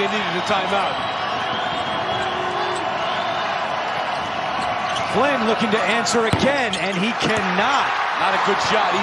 they needed a timeout. Flynn looking to answer again, and he cannot. Not a good shot.